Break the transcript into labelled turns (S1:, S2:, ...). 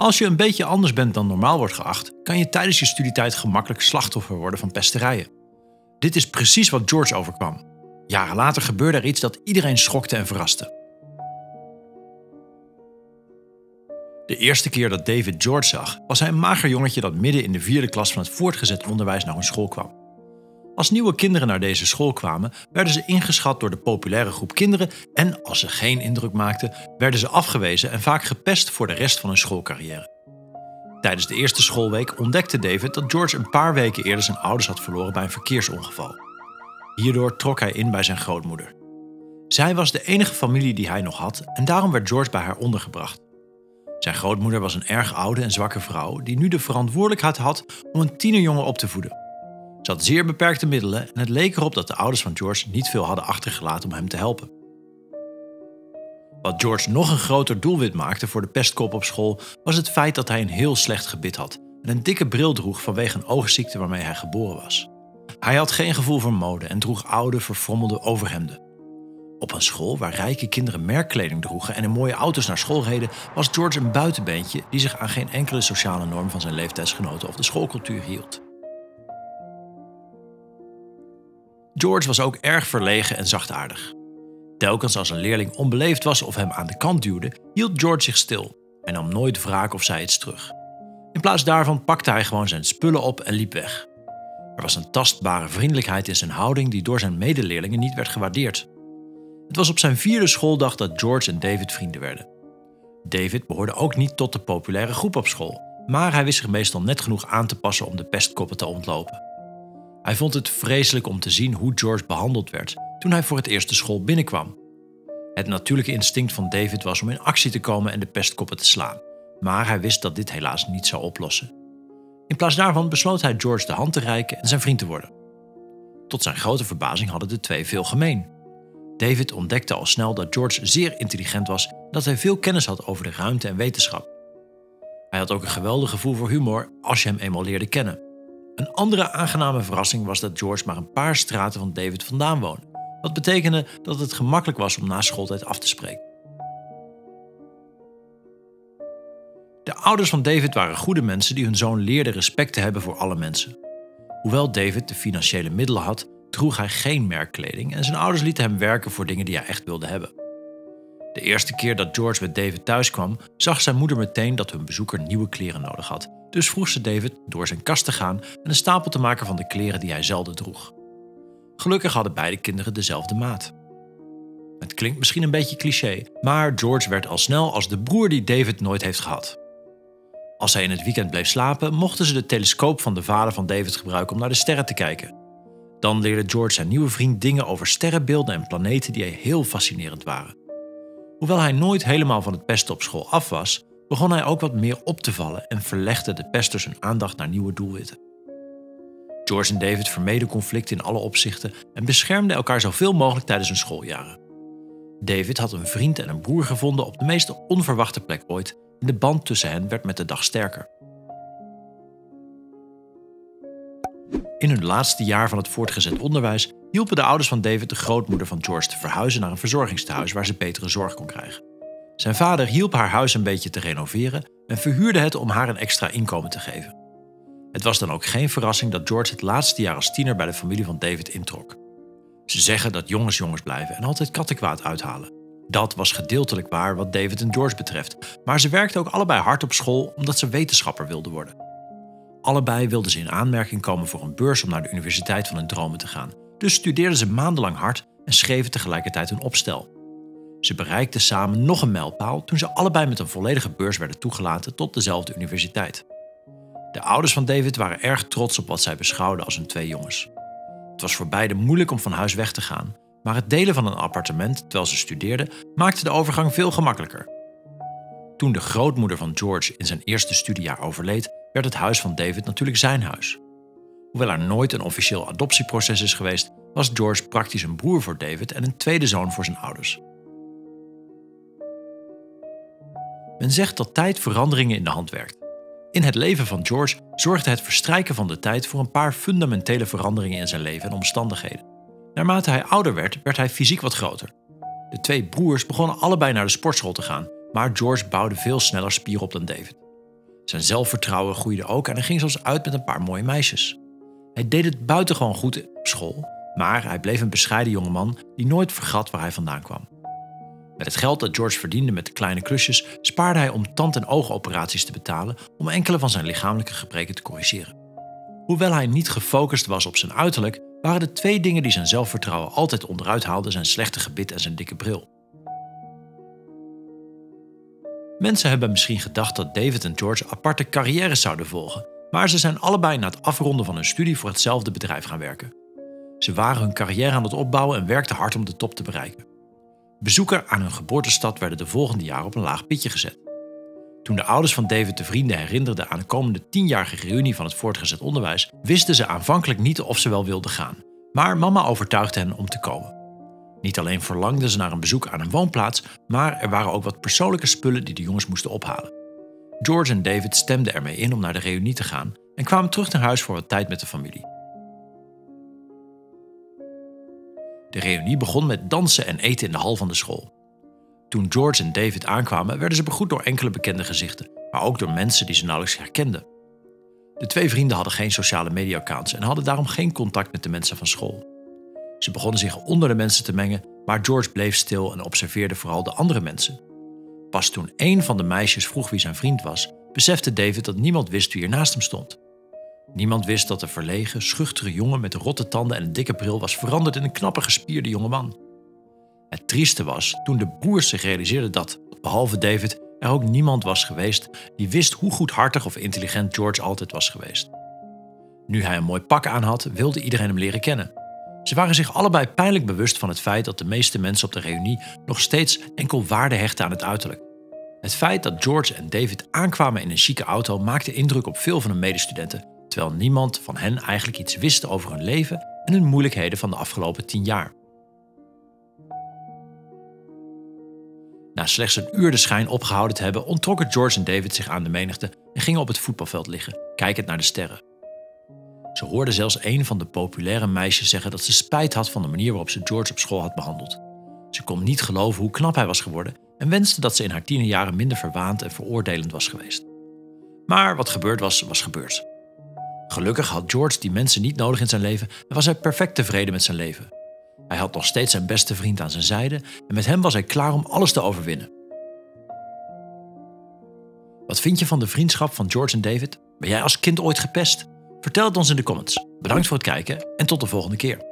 S1: Als je een beetje anders bent dan normaal wordt geacht, kan je tijdens je studietijd gemakkelijk slachtoffer worden van pesterijen. Dit is precies wat George overkwam. Jaren later gebeurde er iets dat iedereen schokte en verraste. De eerste keer dat David George zag, was hij een mager jongetje dat midden in de vierde klas van het voortgezet onderwijs naar een school kwam. Als nieuwe kinderen naar deze school kwamen, werden ze ingeschat door de populaire groep kinderen en als ze geen indruk maakten, werden ze afgewezen en vaak gepest voor de rest van hun schoolcarrière. Tijdens de eerste schoolweek ontdekte David dat George een paar weken eerder zijn ouders had verloren bij een verkeersongeval. Hierdoor trok hij in bij zijn grootmoeder. Zij was de enige familie die hij nog had en daarom werd George bij haar ondergebracht. Zijn grootmoeder was een erg oude en zwakke vrouw die nu de verantwoordelijkheid had om een tienerjongen op te voeden. Ze had zeer beperkte middelen en het leek erop dat de ouders van George niet veel hadden achtergelaten om hem te helpen. Wat George nog een groter doelwit maakte voor de pestkop op school was het feit dat hij een heel slecht gebit had en een dikke bril droeg vanwege een oogziekte waarmee hij geboren was. Hij had geen gevoel voor mode en droeg oude, verfrommelde overhemden. Op een school waar rijke kinderen merkkleding droegen en in mooie auto's naar school reden, was George een buitenbeentje die zich aan geen enkele sociale norm van zijn leeftijdsgenoten of de schoolcultuur hield. George was ook erg verlegen en zachtaardig. Telkens als een leerling onbeleefd was of hem aan de kant duwde, hield George zich stil en nam nooit wraak of zei iets terug. In plaats daarvan pakte hij gewoon zijn spullen op en liep weg. Er was een tastbare vriendelijkheid in zijn houding die door zijn medeleerlingen niet werd gewaardeerd. Het was op zijn vierde schooldag dat George en David vrienden werden. David behoorde ook niet tot de populaire groep op school, maar hij wist zich meestal net genoeg aan te passen om de pestkoppen te ontlopen. Hij vond het vreselijk om te zien hoe George behandeld werd toen hij voor het eerst de school binnenkwam. Het natuurlijke instinct van David was om in actie te komen en de pestkoppen te slaan, maar hij wist dat dit helaas niet zou oplossen. In plaats daarvan besloot hij George de hand te reiken en zijn vriend te worden. Tot zijn grote verbazing hadden de twee veel gemeen. David ontdekte al snel dat George zeer intelligent was en dat hij veel kennis had over de ruimte en wetenschap. Hij had ook een geweldig gevoel voor humor als je hem eenmaal leerde kennen. Een andere aangename verrassing was dat George maar een paar straten van David vandaan woonde, wat betekende dat het gemakkelijk was om na schooltijd af te spreken. De ouders van David waren goede mensen die hun zoon leerden respect te hebben voor alle mensen. Hoewel David de financiële middelen had, droeg hij geen merkkleding en zijn ouders lieten hem werken voor dingen die hij echt wilde hebben. De eerste keer dat George met David thuis kwam, zag zijn moeder meteen dat hun bezoeker nieuwe kleren nodig had. Dus vroeg ze David door zijn kast te gaan en een stapel te maken van de kleren die hij zelden droeg. Gelukkig hadden beide kinderen dezelfde maat. Het klinkt misschien een beetje cliché, maar George werd al snel als de broer die David nooit heeft gehad. Als hij in het weekend bleef slapen, mochten ze de telescoop van de vader van David gebruiken om naar de sterren te kijken. Dan leerde George zijn nieuwe vriend dingen over sterrenbeelden en planeten die hij heel fascinerend waren. Hoewel hij nooit helemaal van het pesten op school af was, begon hij ook wat meer op te vallen en verlegde de pesters hun aandacht naar nieuwe doelwitten. George en David vermeden conflicten in alle opzichten en beschermden elkaar zoveel mogelijk tijdens hun schooljaren. David had een vriend en een broer gevonden op de meest onverwachte plek ooit en de band tussen hen werd met de dag sterker. In hun laatste jaar van het voortgezet onderwijs hielpen de ouders van David de grootmoeder van George te verhuizen naar een verzorgingstehuis waar ze betere zorg kon krijgen. Zijn vader hielp haar huis een beetje te renoveren en verhuurde het om haar een extra inkomen te geven. Het was dan ook geen verrassing dat George het laatste jaar als tiener bij de familie van David introk. Ze zeggen dat jongens jongens blijven en altijd kattenkwaad uithalen. Dat was gedeeltelijk waar wat David en George betreft, maar ze werkten ook allebei hard op school omdat ze wetenschapper wilden worden. Allebei wilden ze in aanmerking komen voor een beurs om naar de universiteit van hun dromen te gaan, dus studeerden ze maandenlang hard en schreven tegelijkertijd hun opstel. Ze bereikten samen nog een mijlpaal toen ze allebei met een volledige beurs werden toegelaten tot dezelfde universiteit. De ouders van David waren erg trots op wat zij beschouwden als hun twee jongens. Het was voor beiden moeilijk om van huis weg te gaan, maar het delen van een appartement terwijl ze studeerden maakte de overgang veel gemakkelijker. Toen de grootmoeder van George in zijn eerste studiejaar overleed, werd het huis van David natuurlijk zijn huis. Hoewel er nooit een officieel adoptieproces is geweest, was George praktisch een broer voor David en een tweede zoon voor zijn ouders. Men zegt dat tijd veranderingen in de hand werkt. In het leven van George zorgde het verstrijken van de tijd voor een paar fundamentele veranderingen in zijn leven en omstandigheden. Naarmate hij ouder werd, werd hij fysiek wat groter. De twee broers begonnen allebei naar de sportschool te gaan, maar George bouwde veel sneller spieren op dan David. Zijn zelfvertrouwen groeide ook en hij ging zelfs uit met een paar mooie meisjes. Hij deed het buitengewoon goed op school, maar hij bleef een bescheiden jongeman die nooit vergat waar hij vandaan kwam. Met het geld dat George verdiende met kleine klusjes spaarde hij om tand- en oogoperaties te betalen om enkele van zijn lichamelijke gebreken te corrigeren. Hoewel hij niet gefocust was op zijn uiterlijk, waren de twee dingen die zijn zelfvertrouwen altijd onderuit haalden zijn slechte gebit en zijn dikke bril. Mensen hebben misschien gedacht dat David en George aparte carrières zouden volgen, maar ze zijn allebei na het afronden van hun studie voor hetzelfde bedrijf gaan werken. Ze waren hun carrière aan het opbouwen en werkten hard om de top te bereiken. Bezoeken aan hun geboortestad werden de volgende jaren op een laag pitje gezet. Toen de ouders van David de vrienden herinnerden aan de komende tienjarige reunie van het voortgezet onderwijs, wisten ze aanvankelijk niet of ze wel wilden gaan. Maar mama overtuigde hen om te komen. Niet alleen verlangden ze naar een bezoek aan een woonplaats, maar er waren ook wat persoonlijke spullen die de jongens moesten ophalen. George en David stemden ermee in om naar de reunie te gaan en kwamen terug naar huis voor wat tijd met de familie. De reunie begon met dansen en eten in de hal van de school. Toen George en David aankwamen, werden ze begroet door enkele bekende gezichten, maar ook door mensen die ze nauwelijks herkenden. De twee vrienden hadden geen sociale media-accounts en hadden daarom geen contact met de mensen van school. Ze begonnen zich onder de mensen te mengen, maar George bleef stil en observeerde vooral de andere mensen. Pas toen een van de meisjes vroeg wie zijn vriend was, besefte David dat niemand wist wie er naast hem stond. Niemand wist dat de verlegen, schuchtere jongen met rotte tanden en een dikke bril was veranderd in een knappe gespierde jongeman. Het trieste was toen de broers zich realiseerden dat, behalve David, er ook niemand was geweest die wist hoe goedhartig of intelligent George altijd was geweest. Nu hij een mooi pak aan had, wilde iedereen hem leren kennen. Ze waren zich allebei pijnlijk bewust van het feit dat de meeste mensen op de reunie nog steeds enkel waarde hechten aan het uiterlijk. Het feit dat George en David aankwamen in een chique auto maakte indruk op veel van hun medestudenten, terwijl niemand van hen eigenlijk iets wist over hun leven en hun moeilijkheden van de afgelopen tien jaar. Na slechts een uur de schijn opgehouden te hebben, onttrokken George en David zich aan de menigte en gingen op het voetbalveld liggen, kijkend naar de sterren. Ze hoorde zelfs een van de populaire meisjes zeggen dat ze spijt had van de manier waarop ze George op school had behandeld. Ze kon niet geloven hoe knap hij was geworden en wenste dat ze in haar tienerjaren minder verwaand en veroordelend was geweest. Maar wat gebeurd was, was gebeurd. Gelukkig had George die mensen niet nodig in zijn leven en was hij perfect tevreden met zijn leven. Hij had nog steeds zijn beste vriend aan zijn zijde en met hem was hij klaar om alles te overwinnen. Wat vind je van de vriendschap van George en David? Ben jij als kind ooit gepest? Vertel het ons in de comments. Bedankt voor het kijken en tot de volgende keer.